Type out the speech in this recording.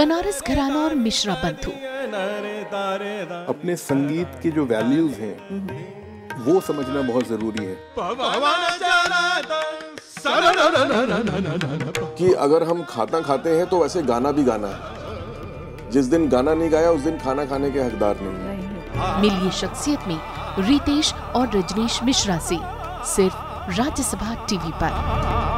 बनारस घराना और मिश्रा बंधु। अपने संगीत के जो वैल्यूज़ हैं वो समझना बहुत ज़रूरी है। कि अगर हम खाना खाते हैं तो वैसे गाना भी गाना है। जिस दिन गाना नहीं गाया उस दिन खाना खाने के हकदार नहीं है। मिली शख्सियत में रितेश और रजनीश मिश्रा से सिर्फ़ राज्यसभा टीवी पर।